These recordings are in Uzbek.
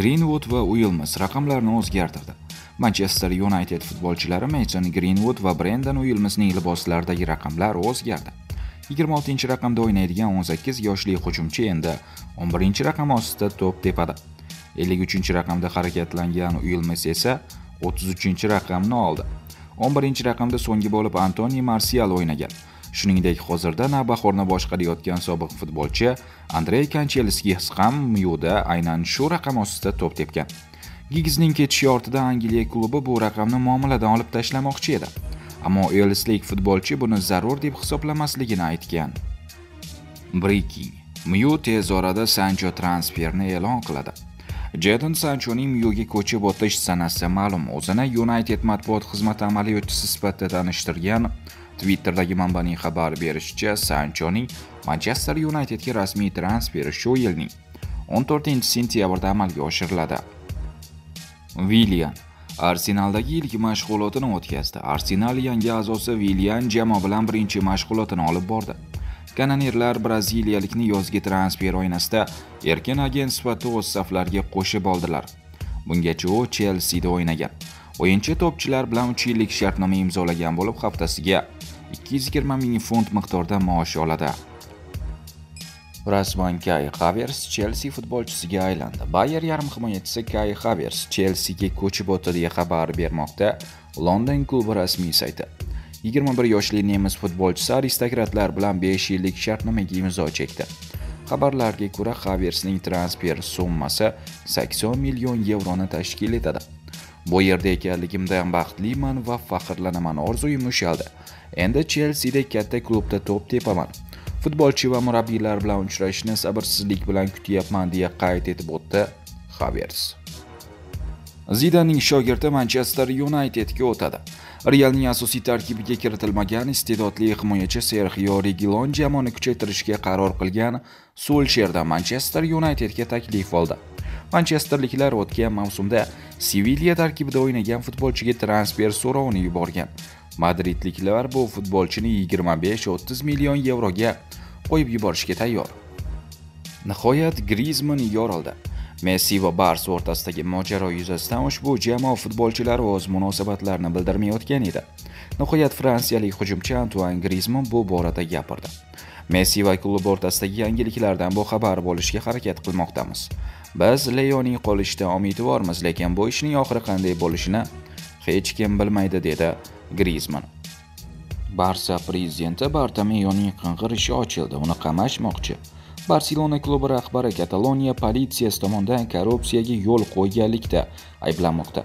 Greenwood va Uilmis raqamlarni o'zgartirdi. Manchester United futbolchilari Mason Greenwood va Brendan Uilmisning liboslaridagi raqamlar o'zgardi. 26 raqamda o'ynaydigan 18 yoshli hujumchi endi 11 raqam ostida to'p tepadi. 53 raqamda harakatlangan Uilmis esa 33 raqamni oldi. 11 raqamda so'nggi bo'lib Antoni Marsial o'ynagan. Shuningdek, hozirda navbahorni boshqarayotgan sobiq futbolchi Andrey Kanchelskis ham Myuda aynan shu raqam ostida to'p tepgan. Gigizning ketishi ortidan Angliya klubi bu raqamni muomaladan olib tashlamoqchi edi. Ammo uelslik futbolchi buni zarur deb hisoblamasligini aytgan. Breaking Myu tez orada Sancho transferini e'lon qiladi. Jadon Sanchoning Myuga ko'chib o'tish sanasi ma'lum. O'zini United matbuot xizmati amaliyotchisi sifatida tanishtirgan Twitter'dagi manbaning xabar berishicha, Sanchoning Manchester Unitedga rasmiy transferi shu yilning 14-sentyabrda amalga oshiriladi. Willian Arsenaldagi ilk mashg'ulotini o'tkazdi. Arsenal yangi a'zosi Willian jamoa bilan birinchi mashg'ulotini olib bordi. Kanonerlar braziliyalikni yozgi transfer oynasida erkin agent sifatida o'z saflariga qo'shib oldilar. Bungacha u chelsida o'ynagan. O'yinchi to'pchilar bilan 3 yillik shartnoma imzolagan bo'lib, haftasiga 220 ming funt miqdorda maosh oladi. Rasman Kai Havers Chelsea futbolchisiga aylandi. Bayer yarim himoyachisi Kai Havers Chelsea ko'chib o'tdi deya xabar bermoqda London klubi rasmiy sayti. 21 yoshli nemis futbolchisi aristokratlar bilan 5 yillik shartnomaga imzo chekdi. Xabarlarga ko'ra, Haversning transfer summasi 80 million yevroni tashkil etadi. Bu yerda ekanligimdan baxtliman va faxrlanaman. Orzuyim ushaldi. Endi Chelsea katta klubda to'p tepaman. Futbolchi va murabbiylar bilan uchrashishni sabrsizlik bilan kutyapman deya qayd etib o'tdi Havers. Zidanning shogirdi Manchester Unitedga o'tadi. Realning asosiy tarkibiga kiritilmagan iste'dodli himoyachi serxio regilon jamoani kuchaytirishga qaror qilgan Solsherdan Manchester Unitedga taklif oldi. Manchesterliklar o'tgan mavsumda Sevilla tarkibida o'ynagan futbolchiga transfer so'rovini yuborgan. Madridliklar bu futbolchini 25-30 million yevroga qo'yib yuborishga tayyor. Nihoyat Griezmann yorildi. Messi va Barsa o'rtasidagi mojaro yuzasidan ushbu jamoa futbolchilari o'z munosabatlarini bildirmayotgan edi. Nihoyat fransiyalik hujumchi Antoine Griezmann bu borada gapirdi. Messi va klub o'rtasidagi yangiliklardan bu xabar bo'lishga harakat qilmoqdamiz. Biz Leoning qolishidan umidvormiz, lekin bu ishning oxiri qanday bo'lishini hech kim bilmaydi dedi Griezmann. Barsa prezidenti Bartomeuning qing'ir ishi ochildi. Uni qamashmoqchi. Barselona klubi rahbari Kataloniya politsiyasi tomonidan korrupsiyaga yo'l qo'yganlikda ayblanmoqda.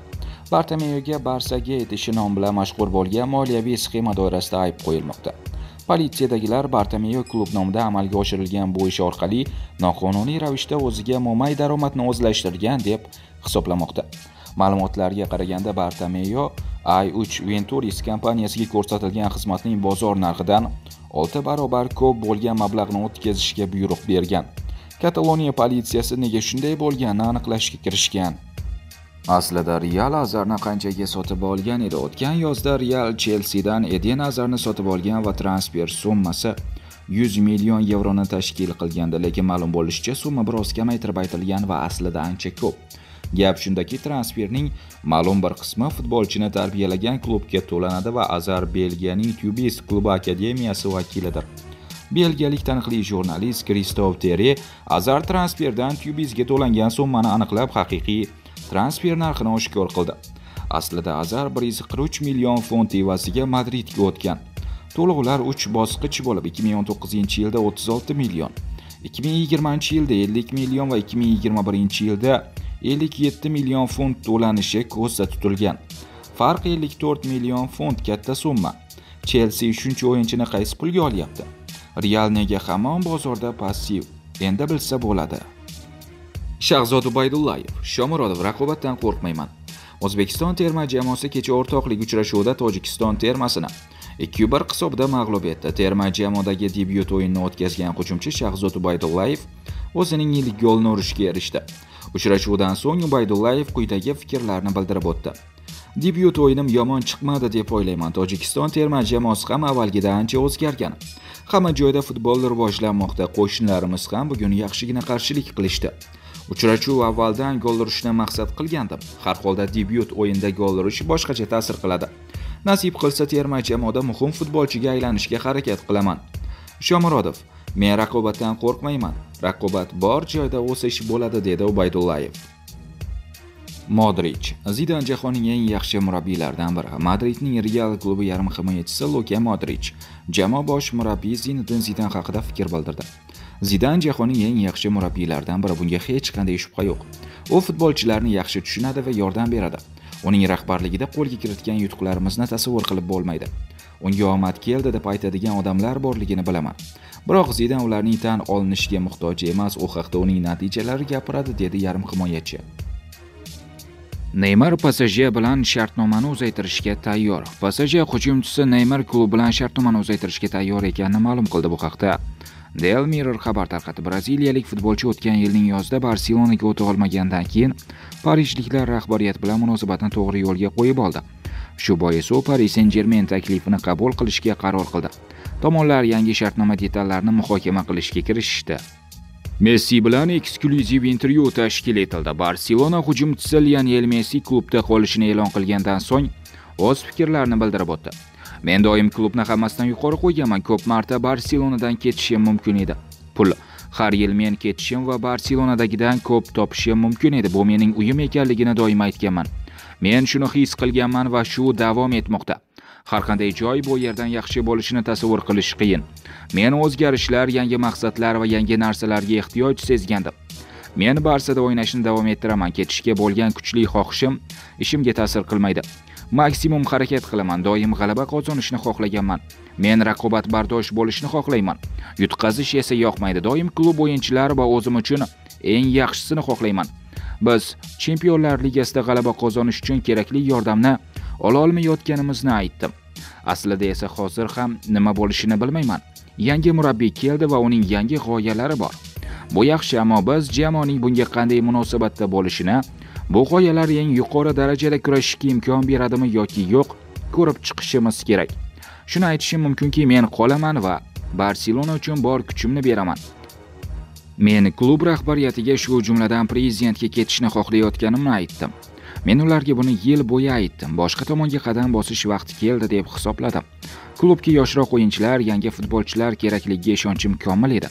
Bartomeuga barsaga Gate nom bilan mashhur bo'lgan moliyaviy sxema doirasida ayb qo'yilmoqda. Politsiyadagilar Bartomeu klub nomida amalga oshirilgan bu ish orqali noqonuniy ravishda o'ziga mo'may daromadni o'zlashtirgan deb hisoblamoqda. Ma'lumotlarga qaraganda Bartomeu i3 Venturis kompaniyasiga ko'rsatilgan xizmatning bozor narxidan olti barobar ko'p bo'lgan mablag'ni o'tkazishga buyruq bergan. Kataloniya politsiyasi nega shunday bo'lganini aniqlashga kirishgan. Aslida Real Azarni qanchaga sotib olgan edi? O'tgan yozda Real chelsidan Eden Azarni sotib olgan va transfer summasi 100 million yevroni tashkil qilgandi, lekin ma'lum bo'lishicha, summa biroz kamaytirib aytilgan va aslida ancha ko'p. Gap shundaki, transferning ma'lum bir qismi futbolchini tarbiyalagan klubga to'lanadi va Azar Belgiyaning Tubis klubi akademiyasi vakilidir. Belgiyalik taniqli jurnalist Kristof Terri Azar transferdan Tubisga to'langan summani aniqlab, haqiqiy transfer narxini oshkor qildi. Aslida Azar 143 million funt evaziga Madridga o'tgan. To'lovlar 3 bosqich bo'lib 2019-yilda 36 million, 2020-yilda 50 million va 2021-yilda 57 million funt to'lanishi ko'zda tutilgan. Farq 54 million funt katta summa. Chelsea shuncha o'yinchini qaysi pulga olyapti? Real nega hamon bozorda passiv? Endi bilsa bo'ladi. Shahzod Ubaydullayev, Shomurodov raqobatdan qo'rqmayman. O'zbekiston terma jamoasi kecha o'rtoqlik uchrashuvida Tojikiston termasini 2-1 hisobida mag'lub etdi. Terma jamoadagi debyut o'yinini o'tkazgan hujumchi Shahzod Ubaydullayev o'zining ilk golini urishga erishdi. Uchrashuvdan so'ng Baydullayev quyidagi fikrlarni bildirib o'tdi. Debyut o'yinim yomon chiqmadi deb o'ylayman. Tojikiston terma jamoasi ham avvalgidan ancha o'zgargan. Hamma joyda futbol rivojlanmoqda. Qo'shnilarimiz ham bugun yaxshigina qarshilik qilishdi. Uchrashuv avvaldan gol urishni maqsad qilgandim. Har holda debyut o'yinda gol urish boshqacha ta'sir qiladi. Nasib qilsa terma jamoada muhim futbolchiga aylanishga harakat qilaman. Shomurodov: Men raqobatdan qo'rqmayman. Raqobat bor joyda o'sish bo'ladi dedi Ubaydullayev. Modrich Zidan jahonning eng yaxshi murabbiylaridan biri. Madridning Real klubi yarim himoyachisi Luka Modrich jamoa bosh murabbiyi zinidin Zidan haqida fikr bildirdi. Zidan jahonning eng yaxshi murabbiylaridan biri, bunga hech qanday shubha yo'q. U futbolchilarni yaxshi tushunadi va yordam beradi. Uning rahbarligida qo'lga kiritgan yutuqlarimizni tasavvur qilib bo'lmaydi. Unga omad keldi deb aytadigan odamlar borligini bilaman. Biroq Zidan ularning tan olinishiga muhtoj emas, u haqda uning natijalari gapiradi, dedi yarim himoyachi. Neymar psj bilan shartnomani uzaytirishga tayyor. psj hujumchisi Neymar klub bilan shartnomani uzaytirishga tayyor ekanini ma'lum qildi bu haqda. Del Mirror xabar tarqatdi. Braziliyalik futbolchi o'tgan yilning yozida Barselonaga o'ta olmagandan keyin parijliklar rahbariyat bilan munosabatni to'g'ri yo'lga qo'yib oldi. Shu bois u Paris Saint-Germain taklifini qabul qilishga qaror qildi. Tomonlar yangi shartnoma detallarini muhokama qilishga kirishishdi. Messi bilan eksklyuziv intervyu tashkil etildi. Barselona hujumchisi Lionel Messi klubda qolishini e'lon qilgandan so'ng o'z fikrlarini bildirib o'tdi. Men doim klubni hammasidan yuqori qo'yganman. Ko'p marta Barselonadan ketishim mumkin edi. Pul har yil men ketishim va Barselonadagidan ko'p topishim mumkin edi. Bu mening uyim ekanligini doim aytganman. Men shuni his qilganman va shu davom etmoqda. Har qanday joy bu yerdan yaxshi bo'lishini tasavvur qilish qiyin. Men o'zgarishlar, yangi maqsadlar va yangi narsalarga ehtiyoj sezgandim. Men Barsada o'ynashni davom ettiraman. Ketishga bo'lgan kuchli xohishim ishimga ta'sir qilmaydi. maksimum harakat qilaman doim g'alaba qozonishni xohlaganman men raqobatbardosh bo'lishni xohlayman yutqazish esa yoqmaydi doim klub o'yinchilari va o'zim uchun eng yaxshisini xohlayman biz chempionlar ligasida g'alaba qozonish uchun kerakli yordamni ola olmayotganimizni aytdim. Aslida esa hozir ham nima bo'lishini bilmayman. Yangi murabbiy keldi va uning yangi g'oyalari bor. Bu yaxshi ammo biz jamoaning bunga qanday munosabatda bo'lishini bu g'oyalar eng yuqori darajada kurashishga imkon beradimi yoki yo'q ko'rib chiqishimiz kerak. Shuni aytishim mumkinki men qolaman va barselona uchun bor kuchimni beraman. Men klub rahbariyatiga shu jumladan prezidentga ketishni xohlayotganimni aytdim. Men ularga buni yil bo'yi aytdim. Boshqa tomonga qadam bosish vaqti keldi deb hisobladim. Klubga yoshroq o'yinchilar yangi futbolchilar kerakligiga ishonchim komil edi.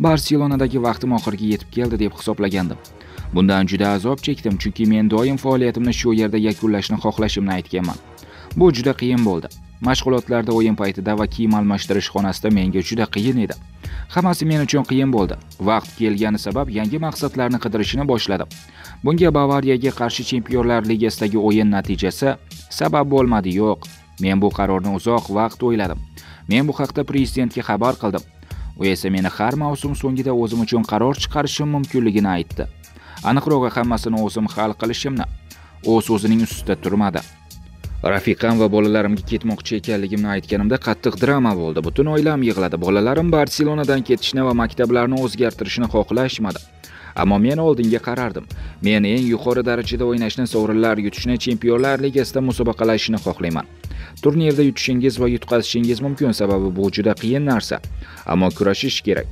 Barselonadagi vaqtim oxiriga yetib keldi deb hisoblagandim. Bundan juda azob chekdim chunki men doim faoliyatimni shu yerda yakunlashni xohlashimni aytganman. Bu juda qiyin bo'ldi. Mashg'ulotlarda o'yin paytida va kiyim almashtirish xonasida menga juda qiyin edi. Hammasi men uchun qiyin bo'ldi. Vaqt kelgani sabab yangi maqsadlarni qidirishni boshladim. Bunga bavariyaga qarshi chempionlar ligasidagi o'yin natijasi sabab bo'lmadi yo'q. Men bu qarorni uzoq vaqt o'yladim. Men bu haqda prezidentga xabar qildim. U esa meni har mavsum so'ngida o'zim uchun qaror chiqarishim mumkinligini aytdi. Aniqrog'i hammasini o'zim hal qilishimni u o'zining ustida turmadi. Rafiqam va bolalarimga ketmoqchi ekanligimni aytganimda qattiq drama bo'ldi. Butun oilam yig'ladi. Bolalarim barselonadan ketishni va maktablarni o'zgartirishni xohlashmadi. Ammo men oldinga qarardim. Men eng yuqori darajada o'ynashni sovrinlar yutishni chempionlar ligasida musobaqalashishni xohlayman. Turnirda yutishingiz va yutqazishingiz mumkin sababi bu juda qiyin narsa. Ammo kurashish kerak.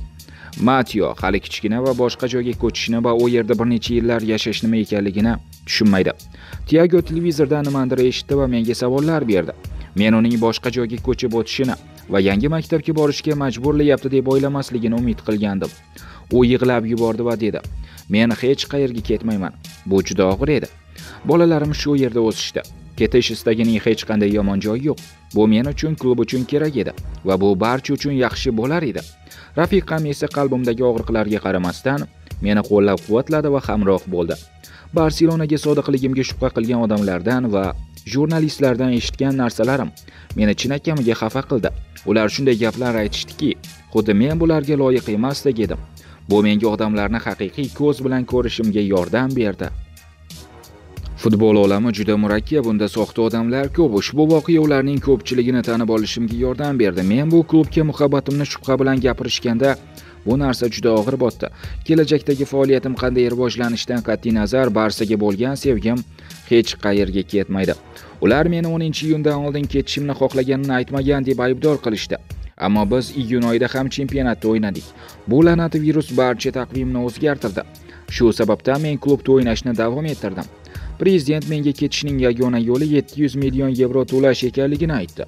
Matyo hali kichkina va boshqa joyga ko'chishni va u yerda bir necha yillar yashash nima ekanligini tushunmaydi. Tiago televizordan nimanidir eshitdi va menga savollar berdi. Men uning boshqa joyga ko'chib o'tishini va yangi maktabga borishga majburlayapti deb o'ylamasligini umid qilgandim. U yig'lab yubordi va dedi men hech qayerga ketmayman. Bu juda og'ir edi. Bolalarim shu yerda o'sishdi. Ketish istagining hech qanday yomon joyi yo'q. Bu men uchun klub uchun kerak edi va bu barcha uchun yaxshi bo'lar edi. Rafiqam esa qalbimdagi og'riqlarga qaramasdan meni qo'llab quvvatladi va hamroh bo'ldi. Barselonaga sodiqligimga shubha qilgan odamlardan va jurnalistlardan eshitgan narsalarim meni chinakamiga xafa qildi. Ular shunday gaplar aytishdiki xuddi men bularga loyiq emasdek edim bu menga odamlarni haqiqiy ko'z bilan ko'rishimga yordam berdi. Futbol olami juda murakkab unda soxta odamlar ko'p ushbu voqea ularning ko'pchiligini tanib olishimga yordam berdi. Men bu klubga muhabbatimni shubha bilan gapirishganda bu narsa juda og'ir botdi kelajakdagi faoliyatim qanday rivojlanishidan qat'iy nazar barsaga bo'lgan sevgim hech qayerga ketmaydi ular meni 10 iyundan oldin ketishimni xohlaganini aytmagan deb aybdor qilishdi Ammo biz iyun oyida ham chempionatda o'ynadik. Bu la'nati virus barcha taqvimni o'zgartirdi. Shu sababdan men klubda o'ynashni davom ettirdim. Prezident menga ketishning yagona yo'li 700 million yevro to'lash ekanligini aytdi.